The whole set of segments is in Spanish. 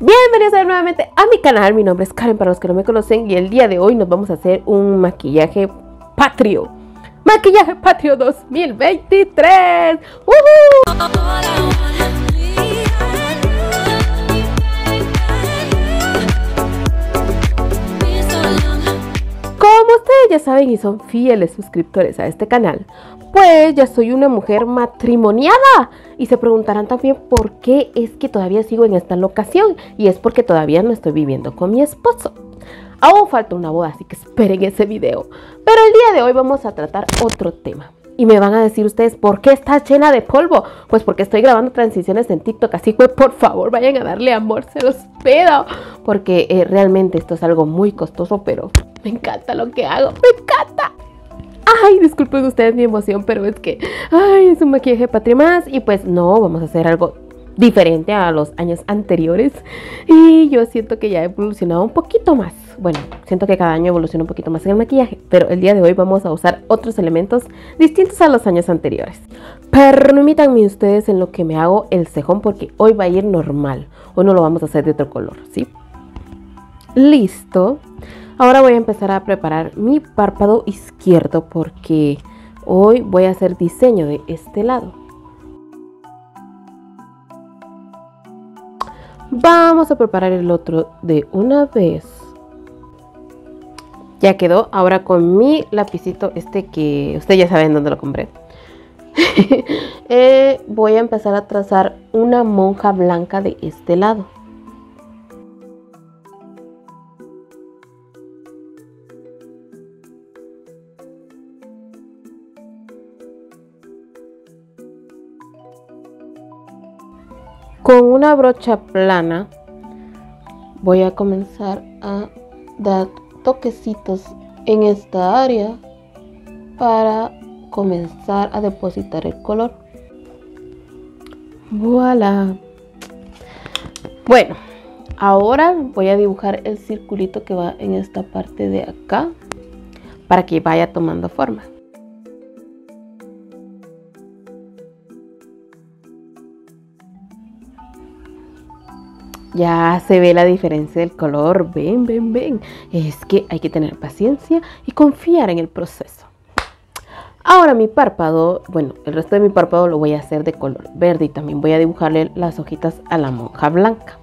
Bienvenidos nuevamente a mi canal, mi nombre es Karen para los que no me conocen y el día de hoy nos vamos a hacer un maquillaje patrio. Maquillaje patrio 2023. Como ustedes ya saben y son fieles suscriptores a este canal, pues ya soy una mujer matrimoniada. Y se preguntarán también por qué es que todavía sigo en esta locación. Y es porque todavía no estoy viviendo con mi esposo. Aún falta una boda, así que esperen ese video. Pero el día de hoy vamos a tratar otro tema. Y me van a decir ustedes, ¿por qué está llena de polvo? Pues porque estoy grabando transiciones en TikTok, así que por favor vayan a darle amor, se los pido. Porque eh, realmente esto es algo muy costoso, pero me encanta lo que hago, me encanta. Ay, disculpen ustedes mi emoción, pero es que, ay, es un maquillaje patria más. Y pues no, vamos a hacer algo diferente a los años anteriores. Y yo siento que ya he evolucionado un poquito más. Bueno, siento que cada año evoluciona un poquito más en el maquillaje, pero el día de hoy vamos a usar otros elementos distintos a los años anteriores. Permítanme ustedes en lo que me hago el cejón porque hoy va a ir normal. Hoy no lo vamos a hacer de otro color, ¿sí? Listo. Ahora voy a empezar a preparar mi párpado izquierdo porque hoy voy a hacer diseño de este lado. Vamos a preparar el otro de una vez. Ya quedó. Ahora con mi lapicito este que ustedes ya saben dónde lo compré. Eh, voy a empezar a trazar una monja blanca de este lado. Una brocha plana voy a comenzar a dar toquecitos en esta área para comenzar a depositar el color. Voilà. Bueno, ahora voy a dibujar el circulito que va en esta parte de acá para que vaya tomando forma. Ya se ve la diferencia del color. Ven, ven, ven. Es que hay que tener paciencia y confiar en el proceso. Ahora mi párpado, bueno, el resto de mi párpado lo voy a hacer de color verde y también voy a dibujarle las hojitas a la monja blanca.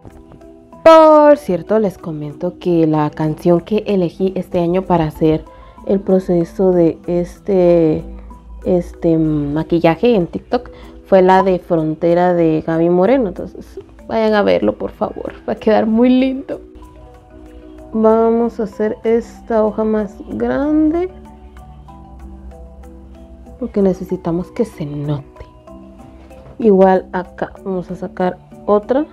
Por cierto, les comento que la canción que elegí este año para hacer el proceso de este, este maquillaje en TikTok fue la de Frontera de Gaby Moreno. Entonces, Vayan a verlo, por favor. Va a quedar muy lindo. Vamos a hacer esta hoja más grande. Porque necesitamos que se note. Igual acá vamos a sacar otra.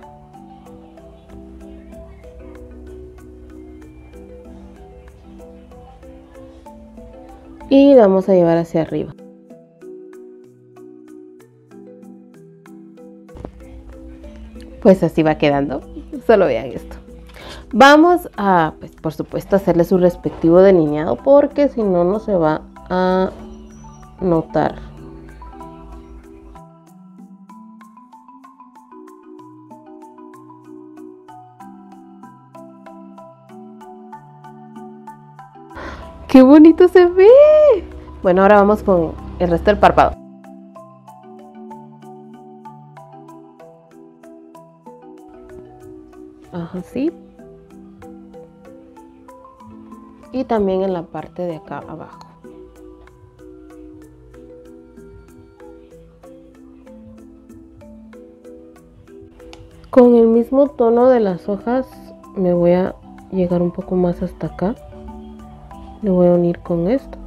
Y vamos a llevar hacia arriba. Pues así va quedando. Solo vean esto. Vamos a, pues por supuesto, hacerle su respectivo delineado porque si no, no se va a notar. ¡Qué bonito se ve! Bueno, ahora vamos con el resto del párpado. Así y también en la parte de acá abajo. Con el mismo tono de las hojas me voy a llegar un poco más hasta acá. Le voy a unir con esto.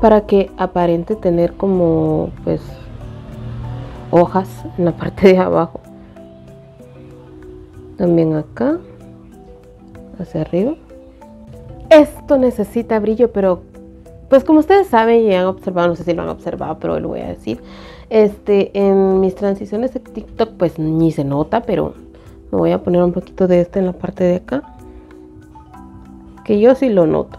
Para que aparente tener como pues hojas en la parte de abajo también acá hacia arriba. Esto necesita brillo pero pues como ustedes saben y han observado no sé si lo han observado pero lo voy a decir este en mis transiciones de tiktok pues ni se nota pero me voy a poner un poquito de este en la parte de acá que yo sí lo noto.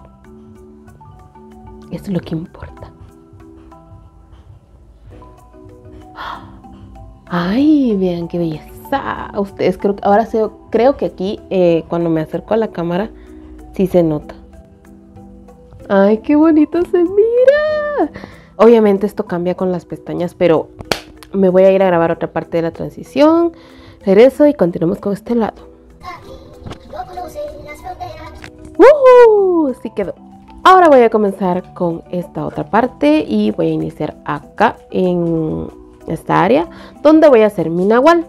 Eso es lo que importa. Ay vean qué belleza a ustedes. Creo, ahora creo que aquí, eh, cuando me acerco a la cámara, sí se nota. ¡Ay, qué bonito se mira! Obviamente esto cambia con las pestañas, pero me voy a ir a grabar otra parte de la transición. Regreso y continuamos con este lado. ¡Uh! Sí quedó. Ahora voy a comenzar con esta otra parte y voy a iniciar acá en esta área donde voy a hacer mi nahual.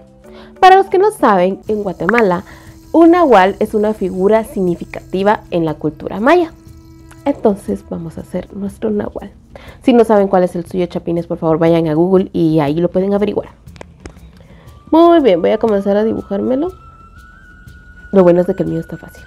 Para los que no saben, en Guatemala, un nahual es una figura significativa en la cultura maya. Entonces vamos a hacer nuestro nahual. Si no saben cuál es el suyo, chapines, por favor vayan a Google y ahí lo pueden averiguar. Muy bien, voy a comenzar a dibujármelo. Lo bueno es de que el mío está fácil.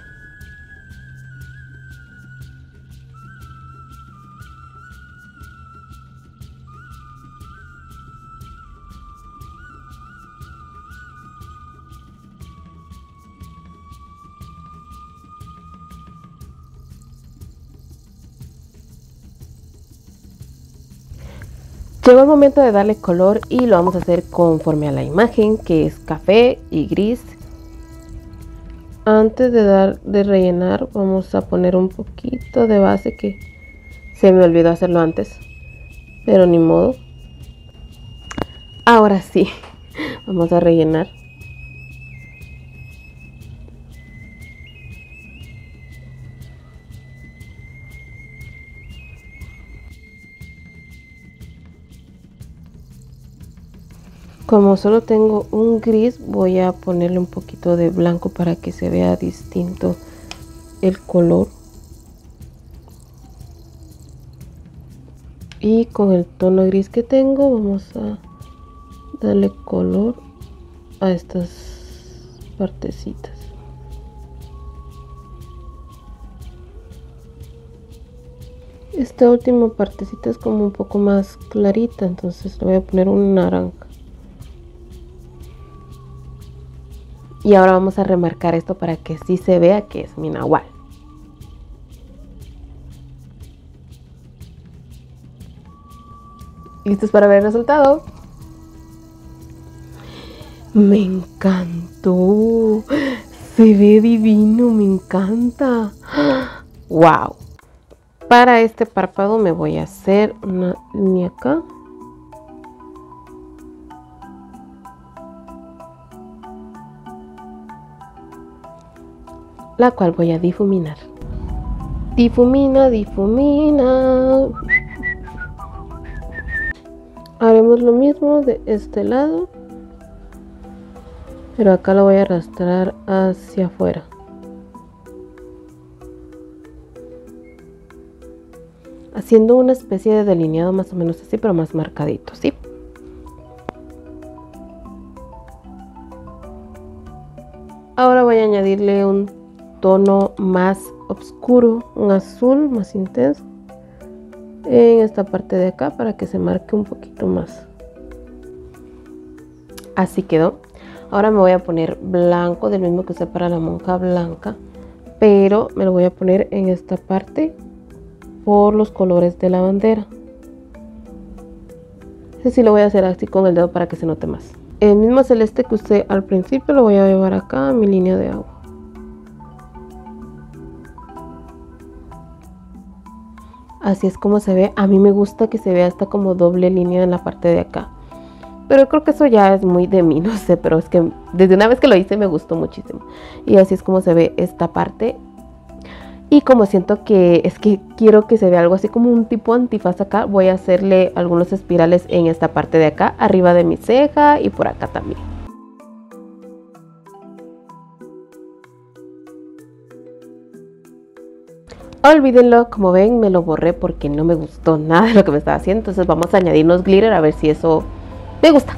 Llegó el momento de darle color y lo vamos a hacer conforme a la imagen que es café y gris. Antes de dar de rellenar vamos a poner un poquito de base que se me olvidó hacerlo antes, pero ni modo. Ahora sí, vamos a rellenar. Como solo tengo un gris, voy a ponerle un poquito de blanco para que se vea distinto el color. Y con el tono gris que tengo, vamos a darle color a estas partecitas. Esta última partecita es como un poco más clarita, entonces le voy a poner un naranja. Y ahora vamos a remarcar esto para que sí se vea que es mi nahual. ¿Listos para ver el resultado? Me encantó. Se ve divino, me encanta. ¡Wow! Para este párpado me voy a hacer una línea acá. La cual voy a difuminar. Difumina, difumina. Haremos lo mismo de este lado, pero acá lo voy a arrastrar hacia afuera. Haciendo una especie de delineado más o menos así, pero más marcadito, ¿sí? Ahora voy a añadirle un tono más oscuro, un azul más intenso en esta parte de acá para que se marque un poquito más. Así quedó. Ahora me voy a poner blanco, del mismo que usé para la monja blanca, pero me lo voy a poner en esta parte por los colores de la bandera. Ese sí lo voy a hacer así con el dedo para que se note más. El mismo celeste que usé al principio lo voy a llevar acá a mi línea de agua. Así es como se ve. A mí me gusta que se vea hasta como doble línea en la parte de acá. Pero creo que eso ya es muy de mí, no sé, pero es que desde una vez que lo hice me gustó muchísimo. Y así es como se ve esta parte. Y como siento que es que quiero que se vea algo así como un tipo antifaz acá, voy a hacerle algunos espirales en esta parte de acá, arriba de mi ceja y por acá también. Olvídenlo, como ven me lo borré porque no me gustó nada de lo que me estaba haciendo. Entonces vamos a añadirnos glitter a ver si eso me gusta.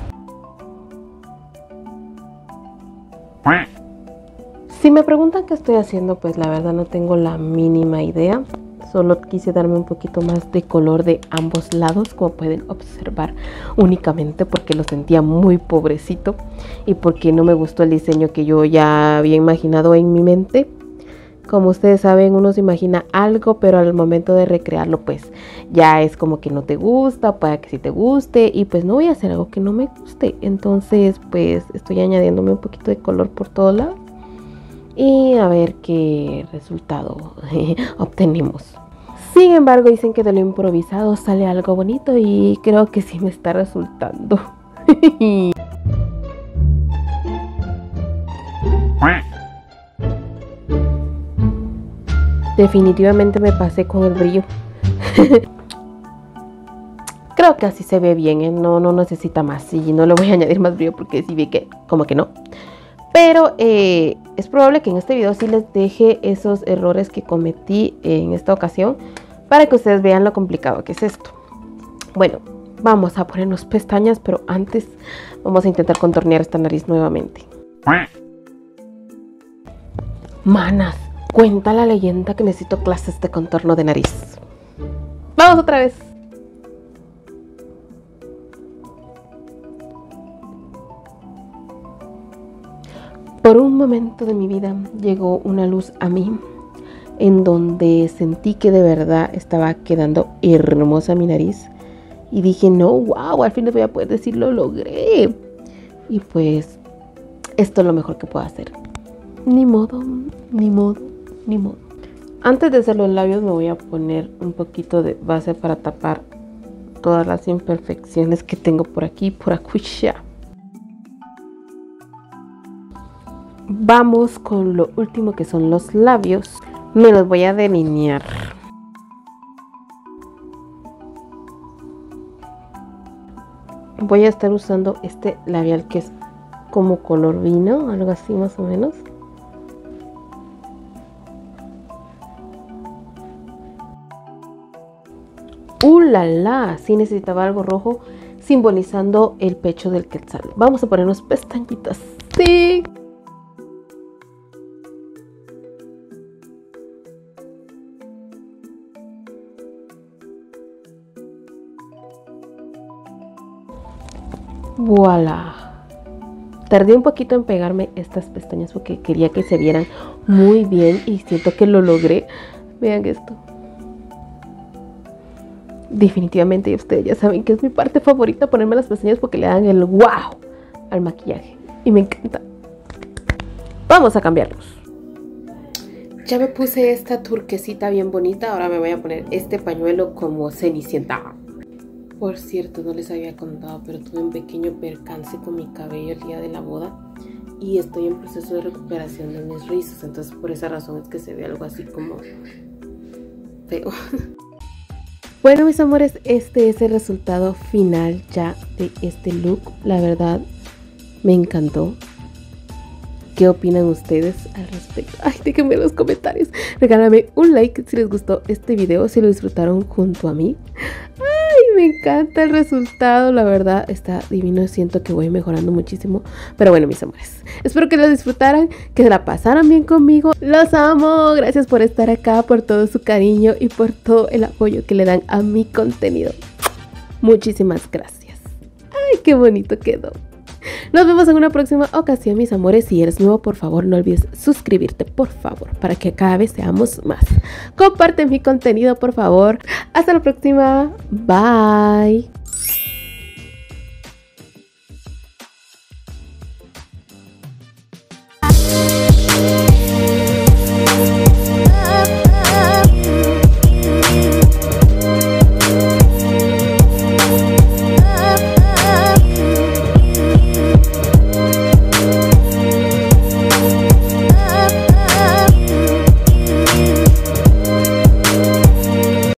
Si me preguntan qué estoy haciendo, pues la verdad no tengo la mínima idea. Solo quise darme un poquito más de color de ambos lados, como pueden observar, únicamente porque lo sentía muy pobrecito y porque no me gustó el diseño que yo ya había imaginado en mi mente. Como ustedes saben, uno se imagina algo, pero al momento de recrearlo, pues ya es como que no te gusta, puede que sí te guste, y pues no voy a hacer algo que no me guste. Entonces, pues estoy añadiéndome un poquito de color por todos lados y a ver qué resultado obtenemos. Sin embargo, dicen que de lo improvisado sale algo bonito y creo que sí me está resultando. Definitivamente me pasé con el brillo. Creo que así se ve bien, ¿eh? no, no necesita más. Y no le voy a añadir más brillo porque sí vi que como que no. Pero eh, es probable que en este video sí les deje esos errores que cometí en esta ocasión para que ustedes vean lo complicado que es esto. Bueno, vamos a ponernos pestañas, pero antes vamos a intentar contornear esta nariz nuevamente. Manas, Cuenta la leyenda que necesito clases de contorno de nariz. Vamos otra vez. Por un momento de mi vida llegó una luz a mí en donde sentí que de verdad estaba quedando hermosa mi nariz y dije, no, wow, al fin les voy a poder decir, lo logré. Y pues esto es lo mejor que puedo hacer. Ni modo, ni modo ni modo. Antes de hacer los labios me voy a poner un poquito de base para tapar todas las imperfecciones que tengo por aquí por ya. Vamos con lo último que son los labios. Me los voy a delinear. Voy a estar usando este labial que es como color vino, algo así más o menos. La, la! Sí necesitaba algo rojo simbolizando el pecho del quetzal. Vamos a ponernos pestañitas. ¡Sí! ¡Voilà! Tardé un poquito en pegarme estas pestañas porque quería que se vieran muy bien y siento que lo logré. Vean esto definitivamente ustedes ya saben que es mi parte favorita ponerme las pestañas porque le dan el wow al maquillaje y me encanta. Vamos a cambiarlos. Ya me puse esta turquesita bien bonita, ahora me voy a poner este pañuelo como cenicienta. Por cierto, no les había contado, pero tuve un pequeño percance con mi cabello el día de la boda y estoy en proceso de recuperación de mis rizos, entonces por esa razón es que se ve algo así como feo. Bueno mis amores, este es el resultado final ya de este look. La verdad me encantó. ¿Qué opinan ustedes al respecto? Ay, déjenme en los comentarios. Regálame un like si les gustó este video, si lo disfrutaron junto a mí me encanta el resultado, la verdad está divino, siento que voy mejorando muchísimo, pero bueno mis amores, espero que lo disfrutaran, que se la pasaran bien conmigo, los amo, gracias por estar acá, por todo su cariño y por todo el apoyo que le dan a mi contenido, muchísimas gracias, ay qué bonito quedó. Nos vemos en una próxima ocasión, mis amores. Si eres nuevo, por favor, no olvides suscribirte, por favor, para que cada vez seamos más. Comparte mi contenido, por favor. Hasta la próxima. Bye.